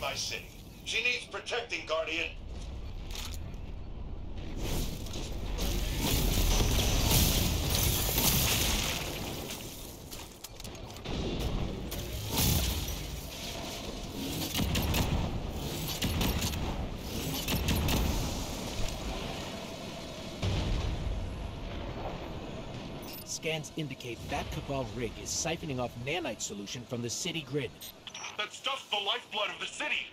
my city. She needs protecting, Guardian. Scans indicate that Cabal rig is siphoning off nanite solution from the city grid that stuffs the lifeblood of the city.